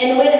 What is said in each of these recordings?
and went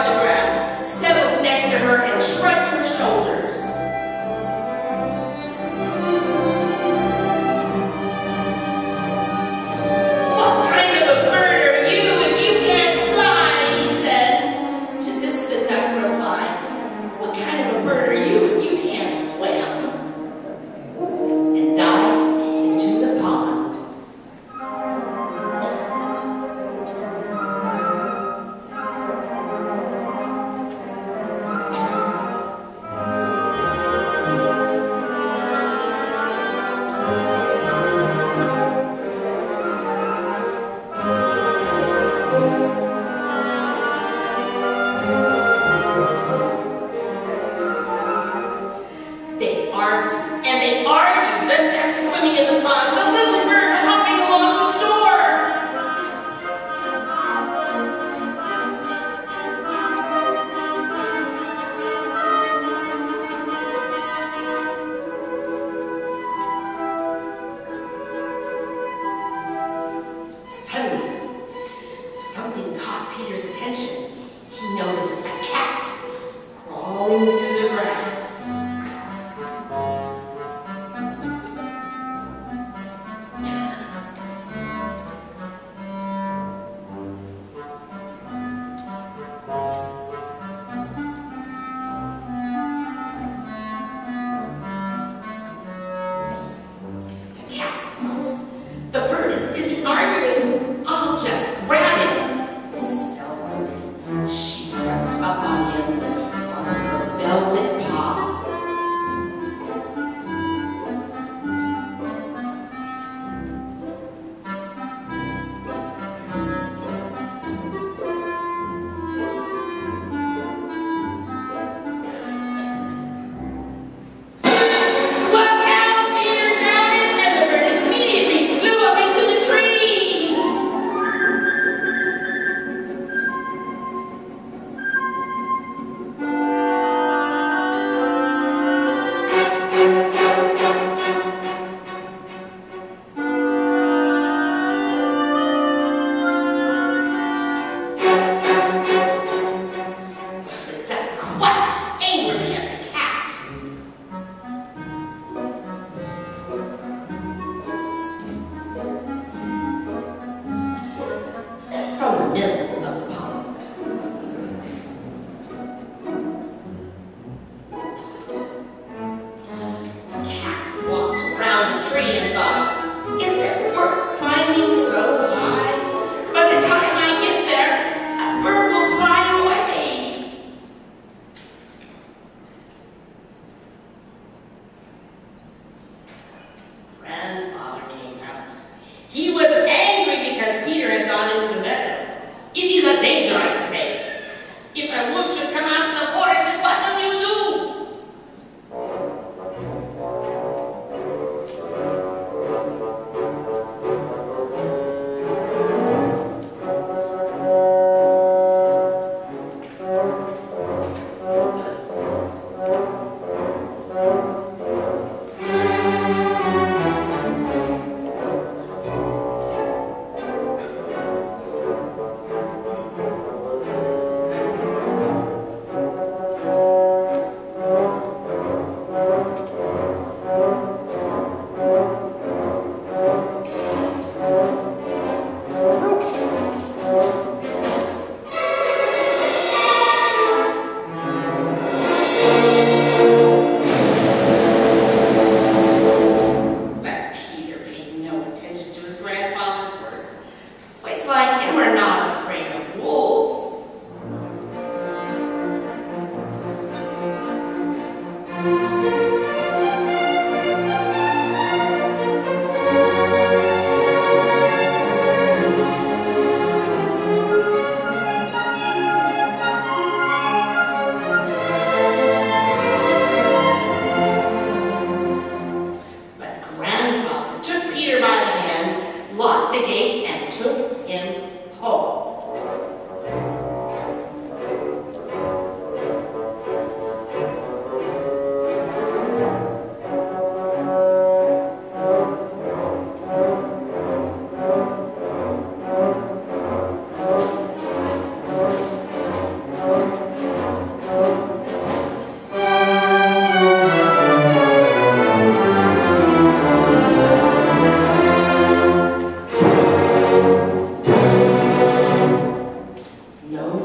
algebra.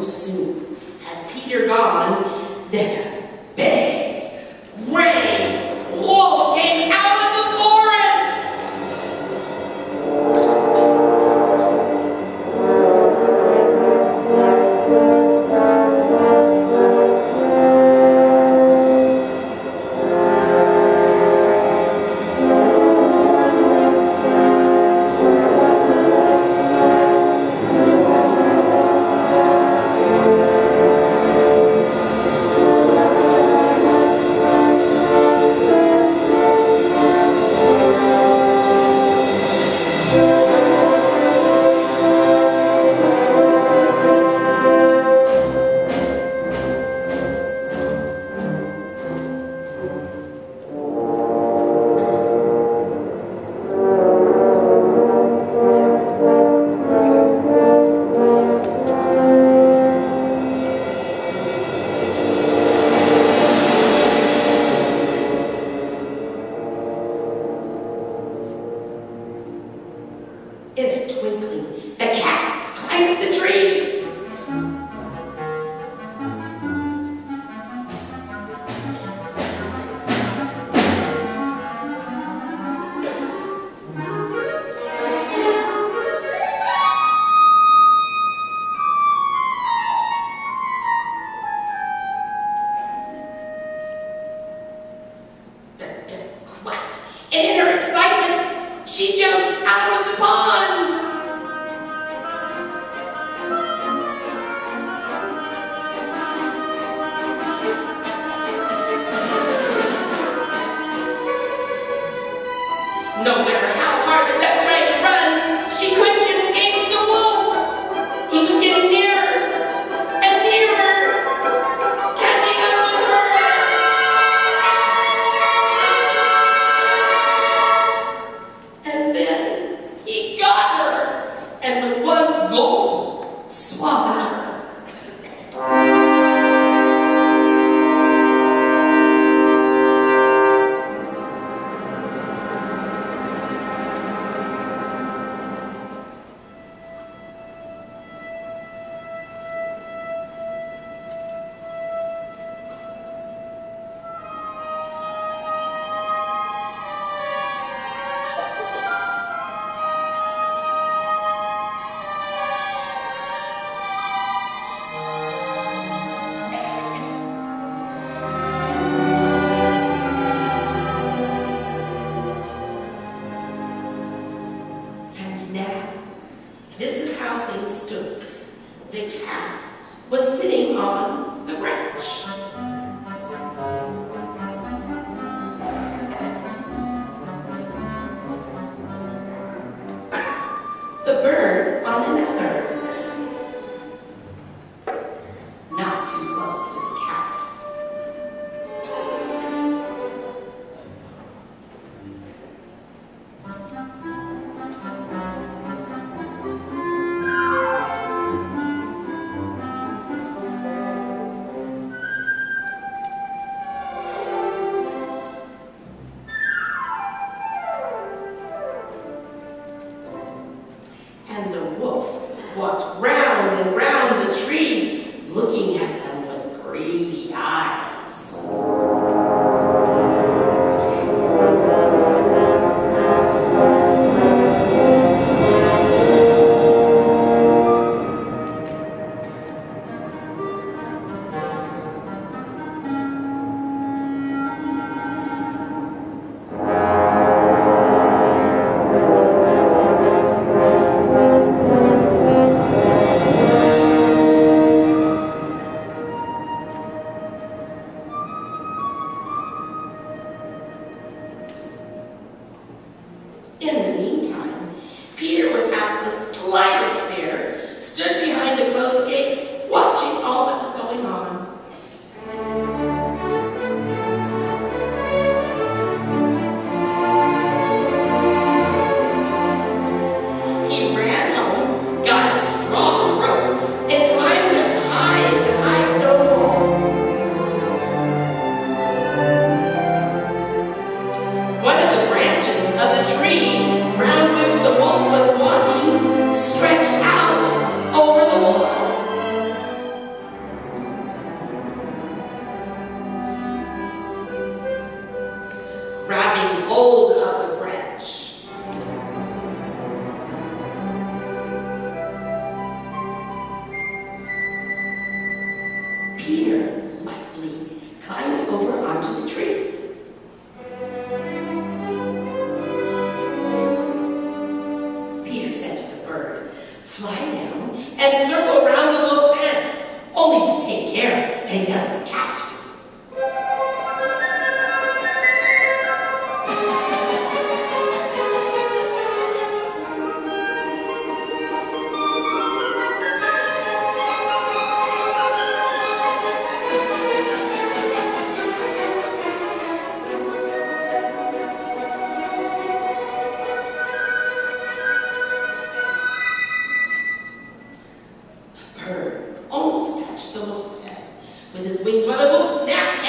soon. Had Peter gone, then She jumped out of the pond. lightly, kind over onto the with his wings while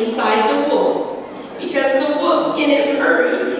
inside the wolf, because the wolf in his hurry